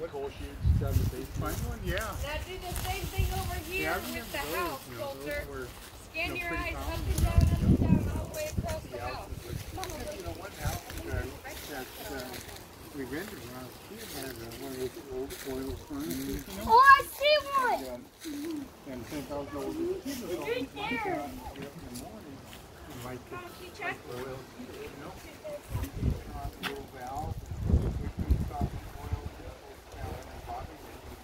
the coal chutes down the basement. Find one, yeah. Now do the same thing over here Yeah, with the those, house, you know, those Scan you know, your pretty eyes up and down, up and down, all the way across the The house. houses You know, one house that, that, uh, we rented when I was a kid had uh, one of those old oil furnaces, you know? Oh, I see one. Yeah. And since I was old, as a kid, I was Right there. Up in the morning and light the Come on, she check. oil, you know? Hot little valve, we couldn't stop the oil, the oil down in the bottom, and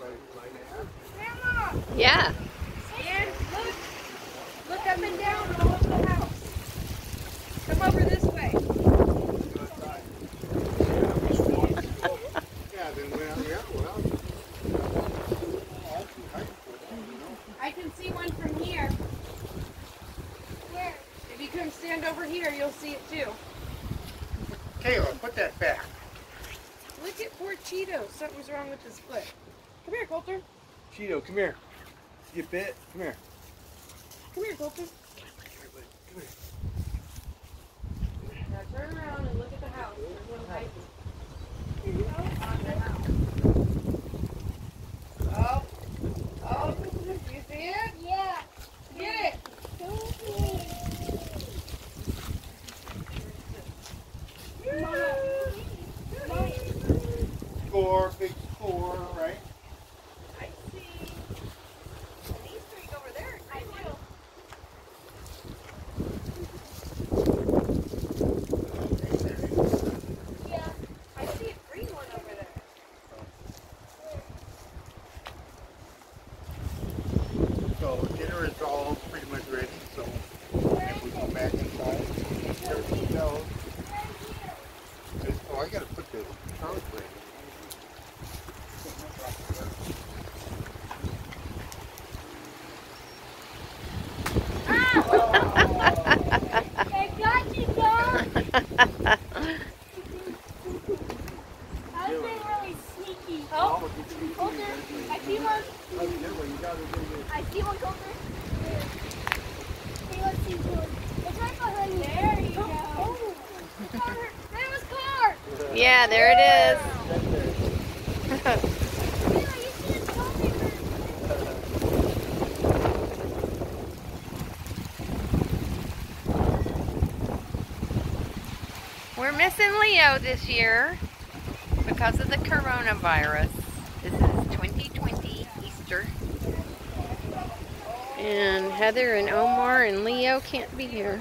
light it like that. Grandma, Yeah. and look, look up and down all of the house. Come over this way. Yeah, then, well, yeah, well. all through high school, you know? I can see one from here. Where? If you come stand over here, you'll see it too. Kayla, put that back. Look at poor Cheeto. Something's wrong with his foot. Come here, Coulter. Cheeto, come here. You bit? Come here. Come here, Coulter. Come here. Now turn around and look at the house. There's one right on the house. Oh, oh, you see it? Yeah. Get it. Score, big score, right? I see. And these three over there. I do. Yeah. I see a green one over there. So dinner is all pretty much ready, so if we go back inside, everything else. Oh, I gotta put the garlic bread I got you, dog. I've been really sneaky. Oh, Coulter, I see one. I see one, Coulter. Hey, let's see one. It's right behind you. There you go. Oh, car. There was car. Yeah, there it is. We're missing Leo this year because of the coronavirus. This is 2020 Easter. And Heather and Omar and Leo can't be here.